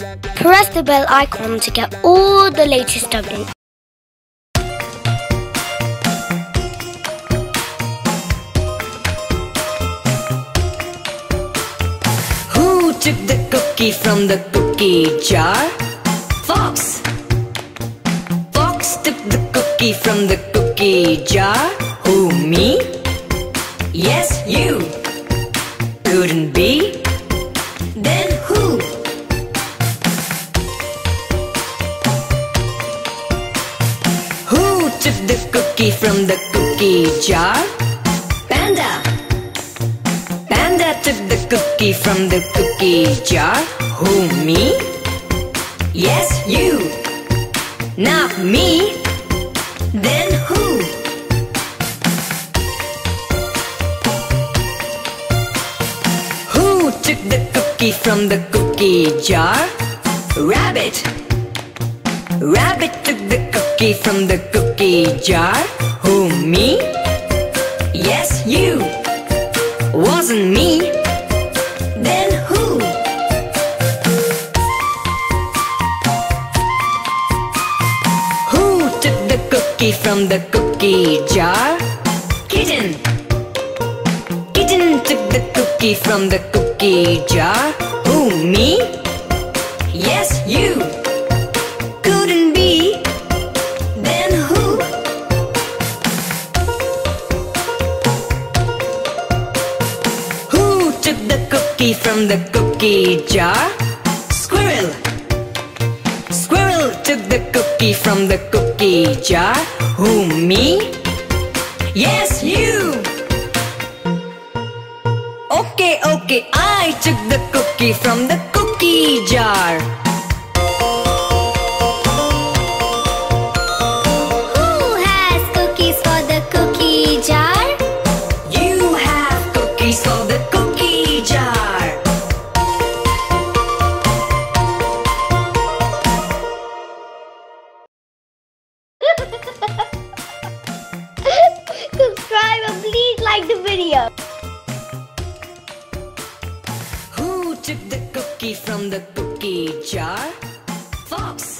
Press the bell icon to get all the latest updates. Who took the cookie from the cookie jar? Fox. Fox took the cookie from the cookie jar. Who, me? Yes, you. Couldn't be. Took the cookie from the cookie jar? Panda. Panda took the cookie from the cookie jar. Who, me? Yes, you. Not me. Then who? Who took the cookie from the cookie jar? Rabbit. Rabbit took the cookie from the cookie jar. Who, me? Yes, you. Wasn't me. Then who? Who took the cookie from the cookie jar? Kitten. Kitten took the cookie from the cookie jar. Who, me? Yes, you. Took the cookie from the cookie jar? Squirrel. Squirrel took the cookie from the cookie jar. Who, me? Yes, you. Okay, okay, I took the cookie from the cookie jar. Like the video. Who took the cookie from the cookie jar? Fox.